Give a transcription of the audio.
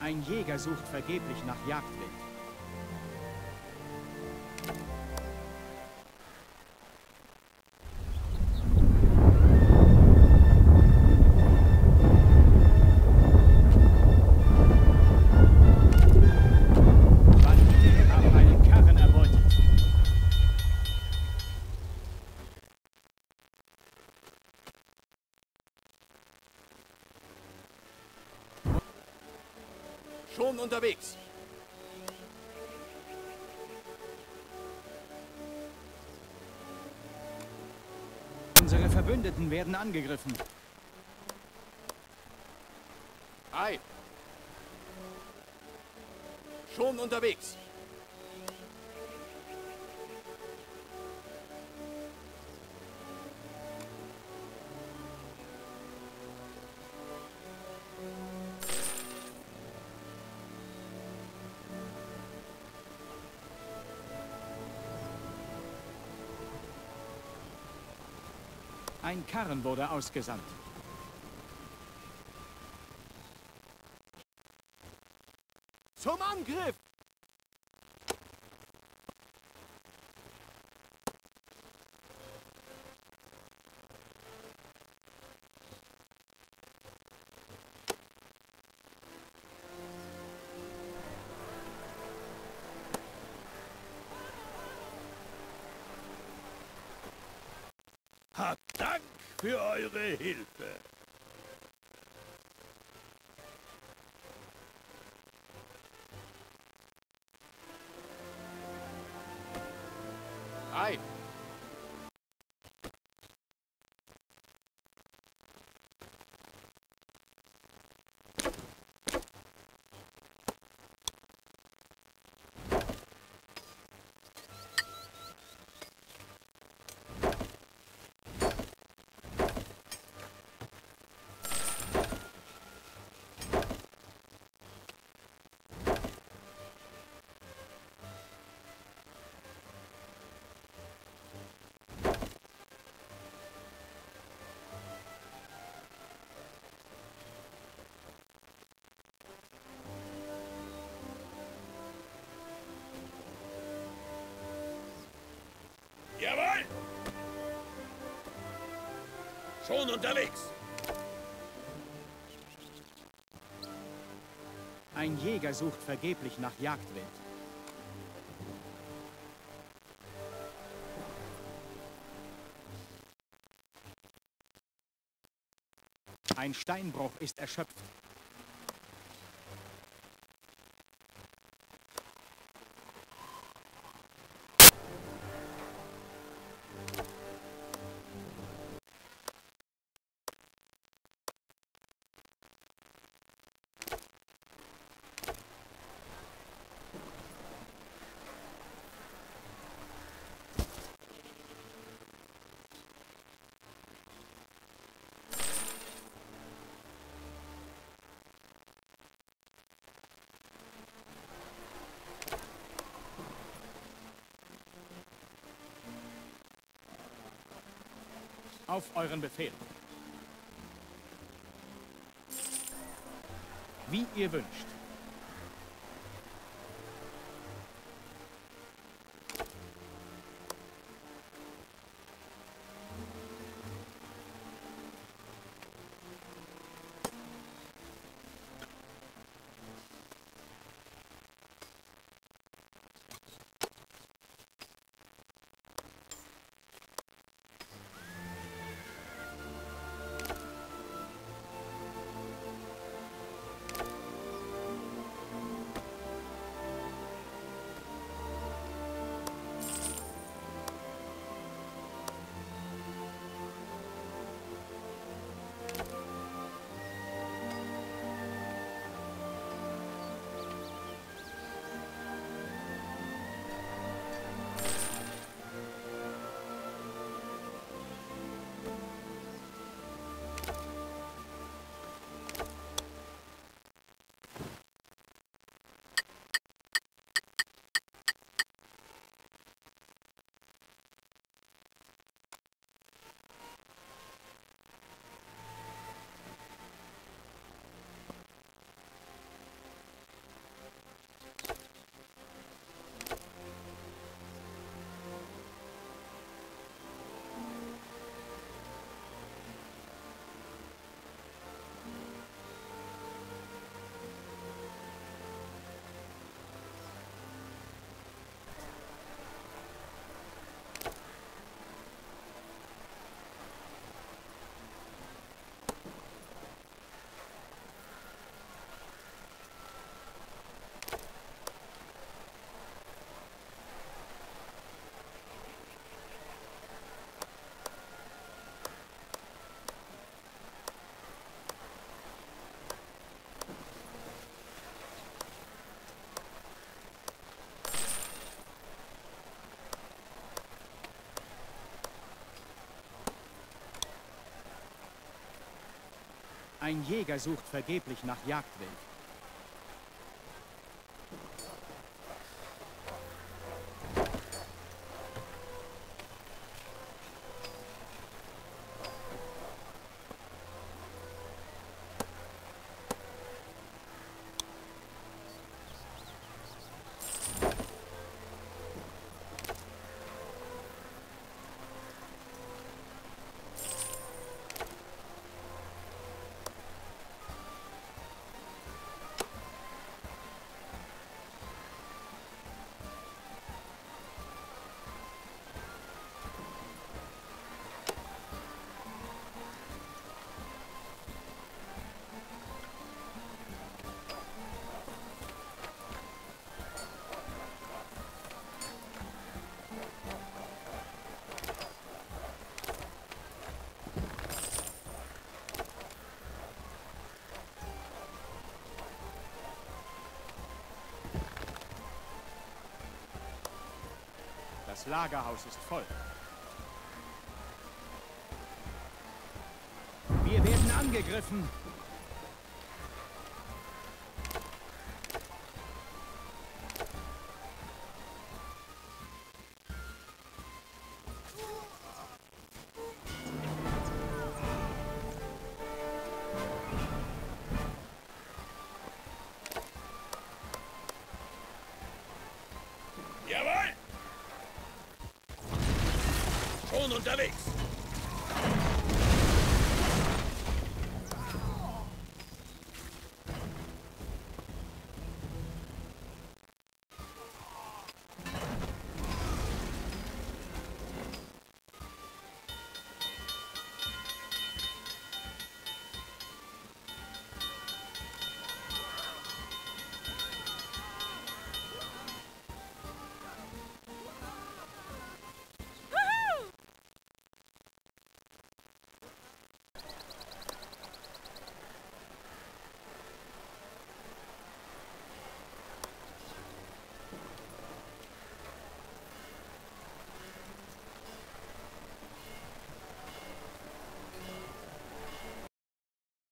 Ein Jäger sucht vergeblich nach Jagdwild. Schon unterwegs. Unsere Verbündeten werden angegriffen. Ei. Schon unterwegs. Ein Karren wurde ausgesandt. Zum Angriff! Für eure Hilfe. Ei. Schon unterwegs. Ein Jäger sucht vergeblich nach Jagdwild. Ein Steinbruch ist erschöpft. Auf euren Befehl. Wie ihr wünscht. Ein Jäger sucht vergeblich nach Jagdwild. Lagerhaus ist voll. Wir werden angegriffen. Jawohl! Schon unterwegs!